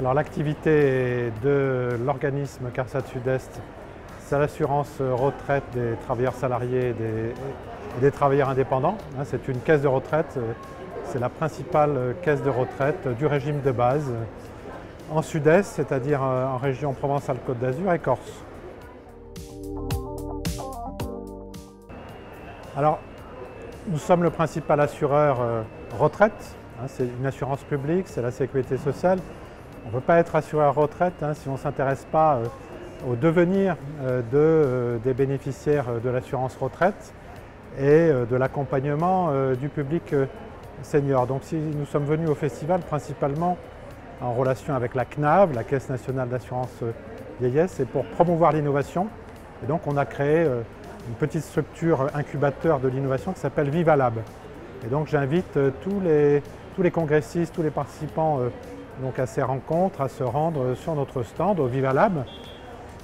Alors l'activité de l'organisme CARSAT Sud-Est, c'est l'assurance retraite des travailleurs salariés et des, travailleurs indépendants. Hein, c'est une caisse de retraite, c'est la principale caisse de retraite du régime de base en Sud-Est, c'est-à-dire en région Provence-Alpes-Côte d'Azur et Corse. Alors, nous sommes le principal assureur euh, retraite. Hein, c'est une assurance publique, c'est la sécurité sociale. On ne peut pas être assureur retraite hein, si on ne s'intéresse pas euh, au devenir euh, des bénéficiaires de l'assurance retraite et de l'accompagnement du public senior. Donc si nous sommes venus au festival principalement en relation avec la CNAV, la Caisse nationale d'assurance vieillesse, c'est pour promouvoir l'innovation. Et donc on a créé une petite structure incubateur de l'innovation qui s'appelle VivaLab. Et donc j'invite euh, tous les, tous les congressistes, tous les participants euh, donc à ces rencontres à se rendre sur notre stand au VivaLab.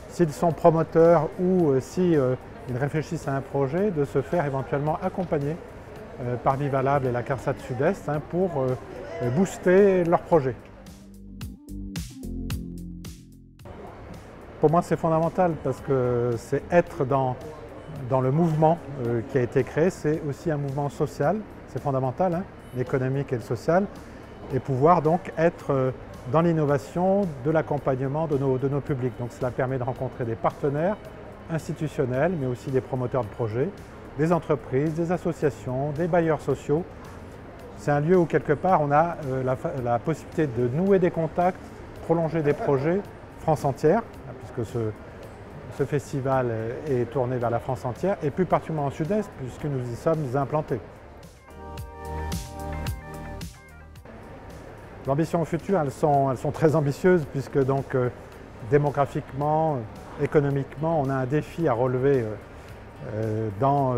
S'ils sont promoteurs ou euh, s'ils réfléchissent à un projet, de se faire éventuellement accompagner par VivaLab et la CARSAT Sud-Est hein, pour booster leur projet. Pour moi, c'est fondamental parce que c'est être dans, dans le mouvement euh, qui a été créé, c'est aussi un mouvement social, c'est fondamental, hein, l'économique et le social, et pouvoir donc être euh, dans l'innovation, de l'accompagnement de nos, de nos publics. Donc cela permet de rencontrer des partenaires institutionnels, mais aussi des promoteurs de projets, des entreprises, des associations, des bailleurs sociaux. C'est un lieu où quelque part on a euh, la, possibilité de nouer des contacts, prolonger des projets France entière, puisque ce, ce festival est tourné vers la France entière et plus particulièrement en sud-est puisque nous y sommes implantés. L'ambition future, elles sont, elles sont très ambitieuses puisque euh, démographiquement, économiquement, on a un défi à relever euh, euh, dans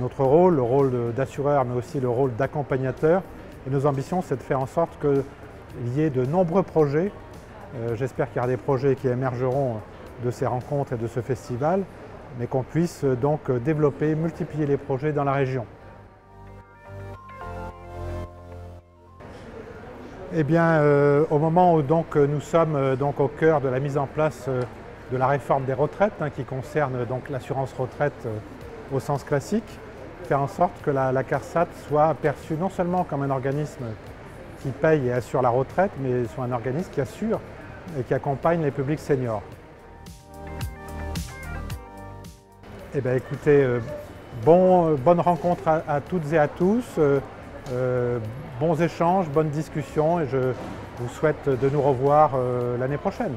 notre rôle, le rôle d'assureur mais aussi le rôle d'accompagnateur. Et nos ambitions, c'est de faire en sorte qu'il y ait de nombreux projets. J'espère qu'il y aura des projets qui émergeront de ces rencontres et de ce festival, mais qu'on puisse euh, donc euh, développer, multiplier les projets dans la région. Eh bien, euh, au moment où donc, nous sommes donc, au cœur de la mise en place de la réforme des retraites, hein, qui concerne l'assurance retraite au sens classique, faire en sorte que la, CARSAT soit perçue non seulement comme un organisme qui paye et assure la retraite, mais soit un organisme qui assure et qui accompagne les publics seniors. Eh bien écoutez, euh, bon, bonne rencontre à, toutes et à tous, euh, euh, bons échanges, bonnes discussions et je vous souhaite de nous revoir l'année prochaine.